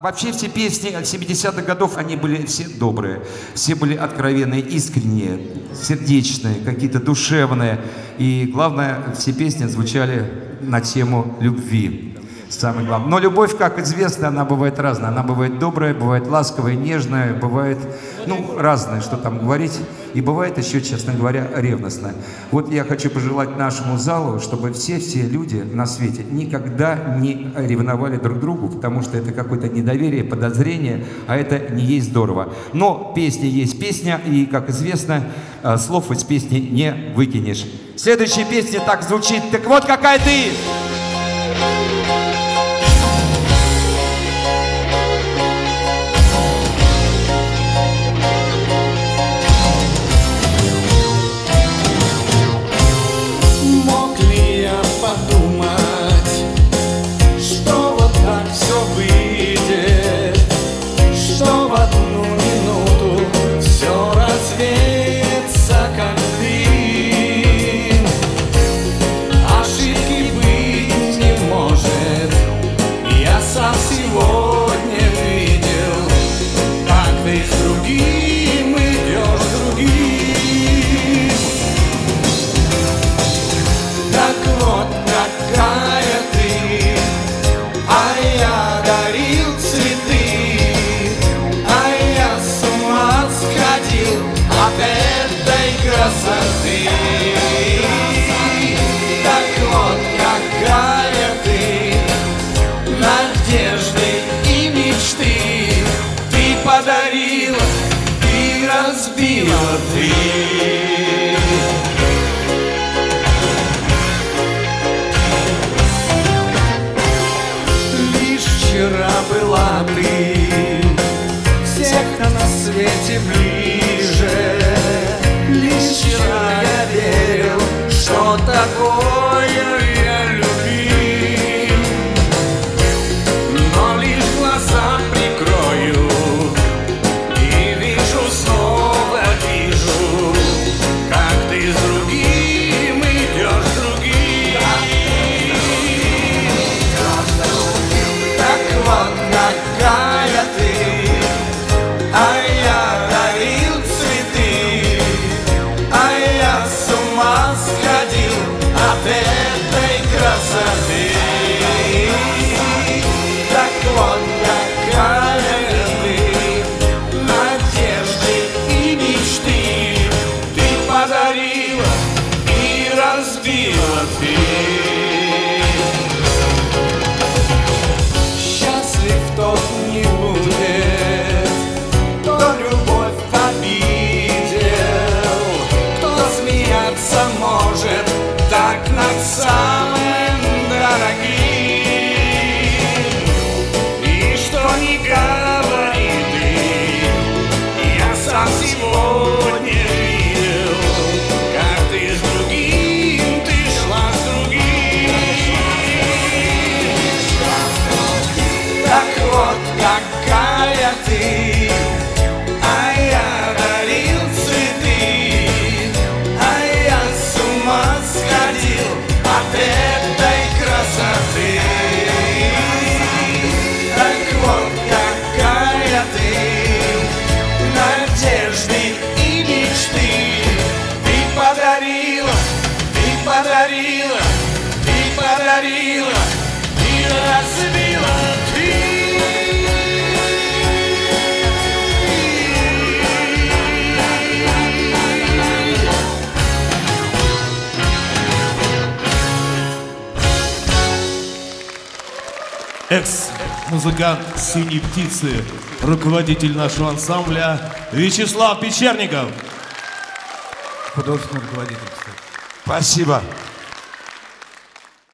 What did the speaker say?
Вообще все песни 70-х годов, они были все добрые, все были откровенные, искренние, сердечные, какие-то душевные. И главное, все песни звучали на тему любви. Самое главное. Но любовь, как известно, она бывает разная. Она бывает добрая, бывает ласковая, нежная, бывает, ну, разная, что там говорить. И бывает еще, честно говоря, ревностная. Вот я хочу пожелать нашему залу, чтобы все-все люди на свете никогда не ревновали друг другу, потому что это какое-то недоверие, подозрение, а это не есть здорово. Но песня есть песня, и, как известно, э, слов из песни не выкинешь. Следующая песня так звучит. Так вот какая ты! Разбила ты. Подарила, ты подарила и разбила ты. Экс-музыкант «Синей птицы», руководитель нашего ансамбля Вячеслав Печерников. Художественный руководитель, кстати. Спасибо.